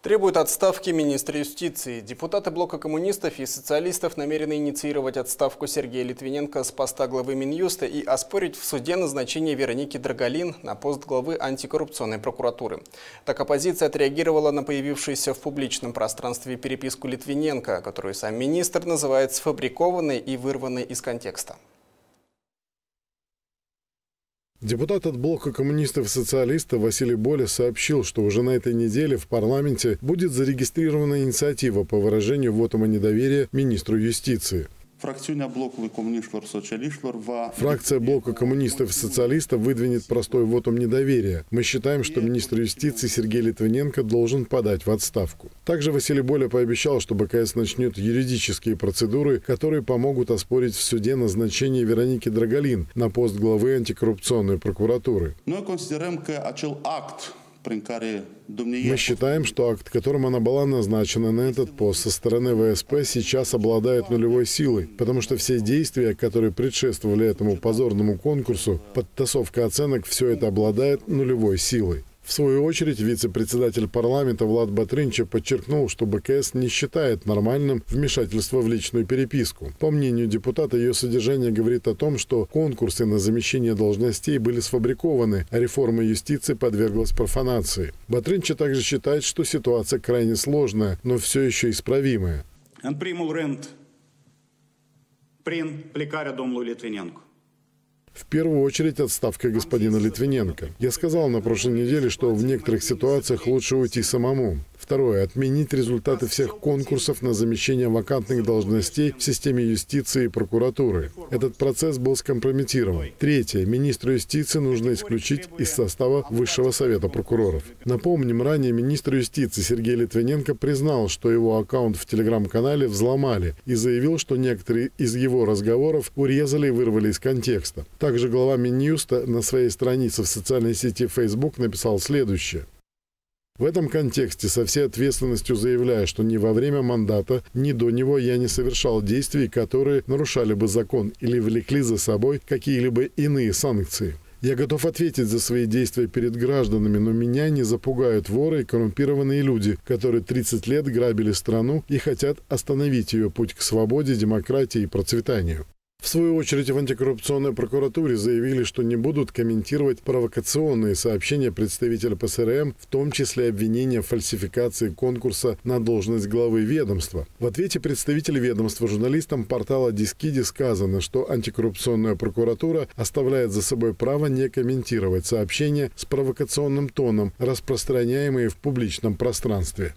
Требуют отставки министра юстиции. Депутаты блока коммунистов и социалистов намерены инициировать отставку Сергея Литвиненко с поста главы Минюста и оспорить в суде назначение Вероники Драголин на пост главы антикоррупционной прокуратуры. Так оппозиция отреагировала на появившуюся в публичном пространстве переписку Литвиненко, которую сам министр называет сфабрикованной и вырванной из контекста. Депутат от блока коммунистов и социалистов Василий Боля сообщил, что уже на этой неделе в парламенте будет зарегистрирована инициатива по выражению вотума недоверия министру юстиции. Фракция блока коммунистов и социалистов выдвинет простой вотум недоверия. Мы считаем, что министр юстиции Сергей Литвиненко должен подать в отставку. Также Василий Боля пообещал, что БКС начнет юридические процедуры, которые помогут оспорить в суде назначение Вероники Драголин на пост главы антикоррупционной прокуратуры. Мы considerăm că acel мы считаем, что акт, которым она была назначена на этот пост со стороны ВСП, сейчас обладает нулевой силой, потому что все действия, которые предшествовали этому позорному конкурсу, подтасовка оценок, все это обладает нулевой силой. В свою очередь, вице-председатель парламента Влад Батринча подчеркнул, что БКС не считает нормальным вмешательство в личную переписку. По мнению депутата, ее содержание говорит о том, что конкурсы на замещение должностей были сфабрикованы, а реформа юстиции подверглась профанации. Батринча также считает, что ситуация крайне сложная, но все еще исправимая. Он принял рент прин плекаря Домлу Литвиненко. В первую очередь отставка господина Литвиненко. Я сказал на прошлой неделе, что в некоторых ситуациях лучше уйти самому. Второе. Отменить результаты всех конкурсов на замещение вакантных должностей в системе юстиции и прокуратуры. Этот процесс был скомпрометирован. Третье. Министру юстиции нужно исключить из состава Высшего совета прокуроров. Напомним, ранее министр юстиции Сергей Литвиненко признал, что его аккаунт в телеграм-канале взломали и заявил, что некоторые из его разговоров урезали и вырвали из контекста. Также глава Минюста на своей странице в социальной сети Facebook написал следующее. В этом контексте со всей ответственностью заявляю, что ни во время мандата, ни до него я не совершал действий, которые нарушали бы закон или влекли за собой какие-либо иные санкции. Я готов ответить за свои действия перед гражданами, но меня не запугают воры и коррумпированные люди, которые 30 лет грабили страну и хотят остановить ее путь к свободе, демократии и процветанию. В свою очередь в антикоррупционной прокуратуре заявили, что не будут комментировать провокационные сообщения представителя ПСРМ, в том числе обвинения в фальсификации конкурса на должность главы ведомства. В ответе представителей ведомства журналистам портала Дискиди сказано, что антикоррупционная прокуратура оставляет за собой право не комментировать сообщения с провокационным тоном, распространяемые в публичном пространстве.